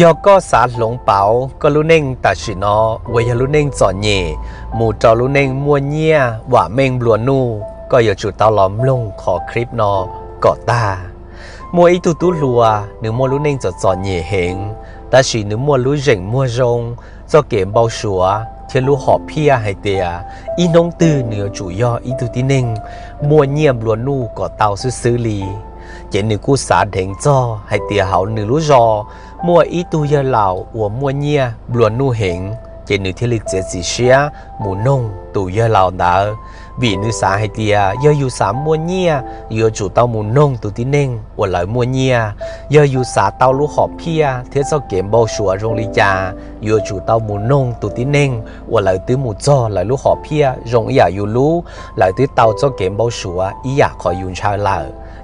ยอก็สาหลงเปาก็ลุเน่งตัดสินอเวยลุเน่งจอนเย่หมู่จอลุเน่งมัวเยี่ยว่าเม่งบลัวนู่ก็อย่าจุดเตาล้อมลงขอคลิปนอกาะตามัวอีตุตุลัวหนึ่งมัวลุเน่งจอจอนเย่เหงแต่สิหรือมัวลุเจ๋งมัวจงจะเก็บเบาชัวเทียรู้หอบเพียห้เตียอีน้องตื้อเหนือจุย่ออีตุติเน่งมัวเงียบลัวนู่กาะเตาซื้อซื้อลีเจนหนึ่กู้สาเถงจ้อห้เตียเหาหนึ่งรู้จอ มัวอีตูยาเหล่าอัวมัวเนียบลวนนูเหงเจนึที่ลิกเจสิเชียหมูนงตูยาเหล่าดาบีนึสาเฮเตียยออยู่สามมัวเนียยอจู่เต้าหมูนงตูที่เน่งอัวหลายมัวเนียยออยู่สาเต้าลูกหอบเพียเทศเจ้าเกมเบาชัวรงลีจายอจู่เต้าหมูนงตูที่เน่งอัวหลายตื้อหมูจ่อหลายลูกหอบเพียรงอยากอยู่รู้หลายตื้อเต้าเจ้าเกมเบาชัวอีอยากขอยุนชาวเหล่า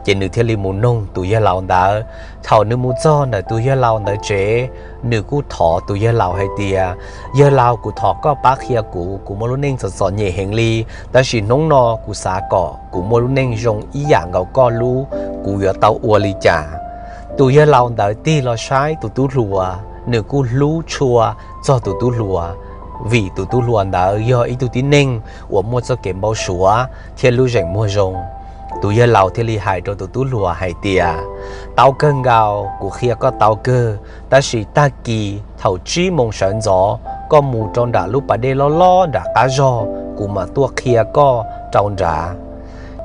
chỉ nữ thiên li muốn nông tụ gia lão đã thảo nữ muốn do là tụ gia lão đã chế nữ cú thọ tụ gia lão hay tiề gia lao cú thọ có bác kia cú cú mồ lúc nên sờ sờ nhẹ hàng li đã chỉ nông nọ cú xá cỏ cú mồ lúc nên dùng ý dạng gạo co lú cũ giờ tàu uo li trả tụ gia lão đã ti lo sai tụ tụ lùa nữ cú lú chua cho tu tụ lúa vì tu tụ lùa đã do ít tu tí ninh của mua cho kiếm bao số thiên lưu rảnh mua rồng tụi giờ lâu thì li hại cho tụi tú lùa hại tiề tao cơn gạo của kia có tao cơ. Ta sĩ ta kỳ thầu chi mong sẵn gió. Có mù trong đã lúc bà đê lo lo đã cá gió của mà tua kia có trong đã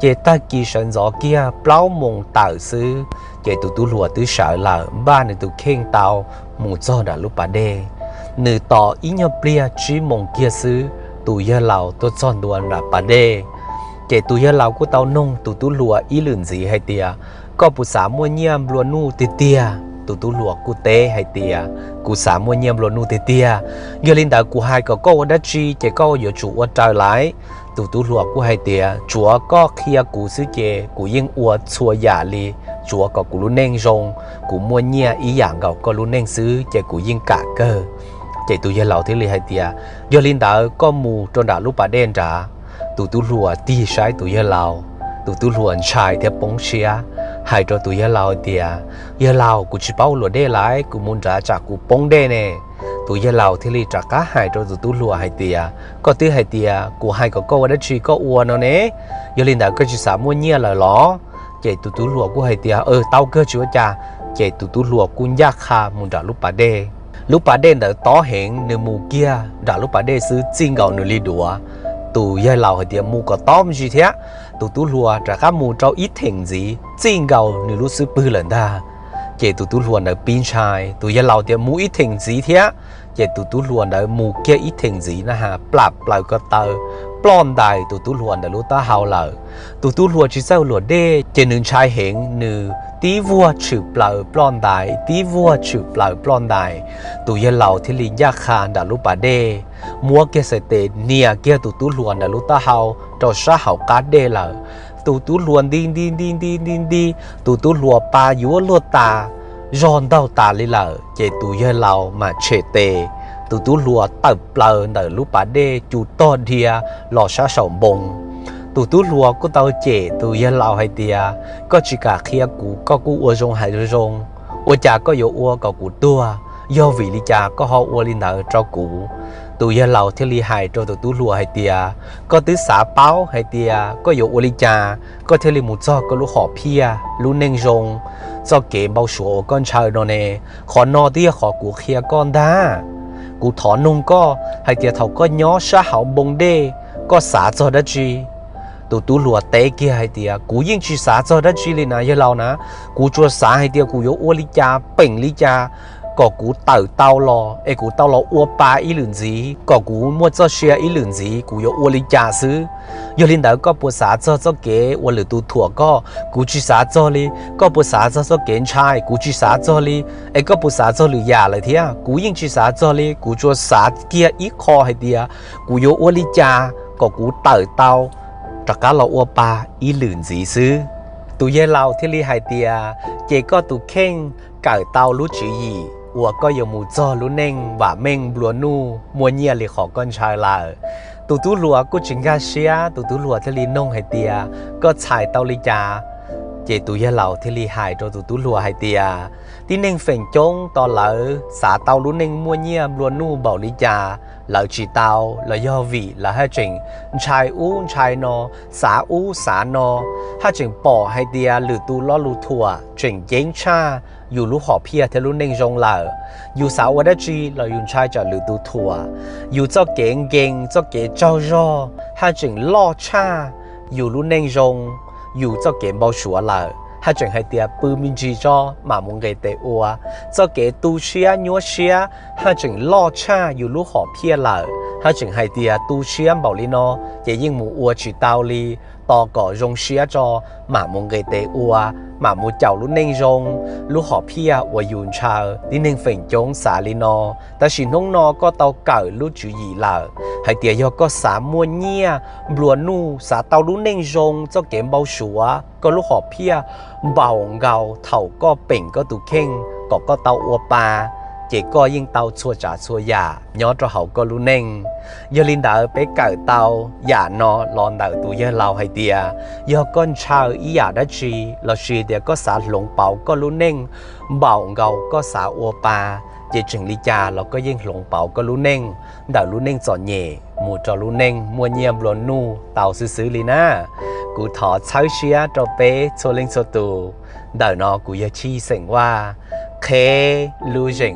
chế ta kỳ sẵn gió kia bao mong tạo sư chế tụi tú lùa tứ sợ là ba này tụi khen tao. Mù cho đã lúc bà đê. Nữ tỏ ý nhau bia chi mong kia sư tụi giờ lâu tôi chọn đoàn là bà đê chế tụi giờ lão của tao nông, tụi tụi lúa ý lượn gì hay tiề có bù xã mua nhiêm lúa nu tiề tiề tụi tụi lúa cụ tê hay tiề cụ xã mua nhiêm lúa nu tiề tiề giờ linh đạo cụ hai có câu đã chi chế câu giờ chủ ở trời lại tụi tụi lúa cụ hay tiề chúa có kia cụ sư chế cụ yên ua chua giả li chúa có cụ luôn nên rong cụ mua nhia ý dạng gạo có luôn nên sư chế cụ yên cả cơ. Chế tụi giờ lão thế li hay tiề giờ linh đạo có mù trong đạo lúc bà đen trả tụ tụ lùa ti sai tụ ye lao tụ tụ lùa chai theo bóng xia hai cho tụ ye lao tia ye lao cụ chỉ bao lùa đê lại cụ muốn trả trả cụ bóng đê nè. Tụ ye lao thì li trả cá, hai cho tụ tụ lùa hai tia à. có tí hai tia à, cụ hai có câu đã chỉ có uo nó nè. Ye linh đã có chỉ xả mua nhia là ló. Chạy tụ tụ lùa của hai tia à, ờ tao cơ chúa cha. Chạy tụ tụ lùa cũng yắc ha muốn trả lúc bà đê. Lúc bà đê đã tỏ hẹn nửa mù kia đã lúc bà đê xứ chinh gạo nửa li đùa tụ giờ lão hay tiệm mù có tóm gì thế tụ tụ lùa trả các mù trâu ít thỉnh gì xin gạo nếu lúc sư bự lần ta chỉ tụ tụ lùa ở bên trái tụ giờ lão tiệm mua ít thỉnh gì thế chỉ tụ tụ lùa ở mù kia ít thỉnh gì na ha plap plap cái tờ. ปลอมได้ตุตุหลวนแต่รู้ตาเฮาเหล่าตุตุหลวนชิเจ้าหลวนเด้เจนึงชายเห็นหนึ่งตีวัวฉืบเปล่าปลอนได้ตีวัวฉืบเปล่าปลอนได้ตุเยเหล่าที่ลินยาคานดาลุป่าเดมัวเกษเตเนียเกียตุตุลวนดาลุตาเฮาต่อชาเฮากาเดเล่าตุตุลวนดินดินดินดินดินดินตุตุลัวปลาอยัวลัวตาย้อนเด้าตาลิเหล่าเจตุเยเหล่ามาเฉเต tụ tụ lùa tập lờ nở lúc bà đê chú to đia lò sa sầu bông tụ tụ lùa có tao chế tụ yê lao hay tia có chỉ cả kia cũ có cũ ua rong hay rong ua cha có yếu ua có cũ tua do vì lý cha có họ ua linh nở cho cũ tụ giờ lâu thì li hại cho tụ tụ lùa hay tia có tứ xã báo hay tia có yếu ô li cha có thể li một cho có lúc họ pia lúc nên rong cho kế bao số con trai đó nè khó no tia khó của kia con đa cụ thọ nung có hay tiệt thầu có nhó sa hậu bông đê có xã cho đất chi. Tụ tụ lùa té kia hay tiệt, cụ yên chi xã cho đất chi li na à, giờ lâu na cụ cho xã hay tiệt cụ yếu ô lý cha bệnh lý cha có cú tàu tàu lo, ai cú tàu lo uo ba ý lượng gì, có cú mua cho xe ý lượng gì, cú có uo lý giả sư. Yêu linh đạo có bộ xã cho cho kế, uo lửa tu thua có, cú chỉ xã cho li, có bộ xã cho cho kiến trai, cú chỉ xã cho li, ai có bộ xã cho lửa giả lại thế à, cú yên chỉ xã cho li, cú cho xã kia ít khó hay đi à, cú có uo lý giả, có cú tàu tàu, tất cả là uo ba ý lượng gì sư. tụi ye lao thì li hai tia, chỉ có tụi khen cởi tàu lú chữ gì 我ก็有木做路宁ว่าเมงบลัวนูมัวเนียเลยขอก้อนชายลาตูตูลัวก็จึงกาเชียตูตูลัวทะลีนงให้เตียก็ชายเตาลิจา เจตุยะเหล่าที่ลีหายตัวตุตุลัวหายเตียที่เน่งเฟ่งจงตอเหล่าสาเตาลุ้นเน่งมัวเงียบลวนนู่เบาลิจาเหล่าจีเตาเหล่าย่อวีเหล่าฮะจิงชายอู้ชายนอ สาอู้สานอฮะจิงป่อหายเตียหรือตูล้อลูถั่วจึงเย้งชาอยู่ลูกหอเพียเทลุนเน่งจงเหล่าอยู่สาววัดจีเหล่ายุนชายจะหรือตูถั่วอยู่เจ้าเก่งเก่งเจ้าเก๋เจ้าย่อฮะจิงล่อชาอยู่ลุ้นเน่งจง 有做嘅无数阿拉，系净系碟不面之作。麻木嘅德乌啊，就嘅都市啊，诺还亚，系净落差。有鹿巷，撇辣。Lo cha dù lúc họ pia lỡ hai chuyện hai tia tu xia bảo lý nó chỉ nhưng mu ua chỉ tao li to có rong xia cho mà muốn gây tệ ua mà mu chào lúc nên rong lúc họ pia ua yun cha đi nên phèn chống xả li nó ta chỉ nông nó có tao cởi lúc chữ gì lỡ hai tia do có xả mua nhia bùa nu xả tao lúc nên rong cho cái bao sủa có lúc họ pia bảo ngào thầu có bình có tụ khen có có tàu ua ba chỉ có yên tàu chua trả chua giả nhớ cho hậu có lưu nên giờ linh đạo bé cởi tàu giả nó lon đạo tụ giờ lao hay tia giờ con chào ý giả đã chi là chi để có xã lũng bảo có lưu nên bảo ngầu có xã ua ba chỉ chừng lý cha là có yên lũng bảo có lưu nên đạo lưu nên chọn nhẹ mua cho lưu nên mua nhiệm luôn nu, tàu xứ xứ lý na. Cụ thọ cháu xia cho bé, cho linh cho tù. Đời nó cụ giờ chi sinh 开路人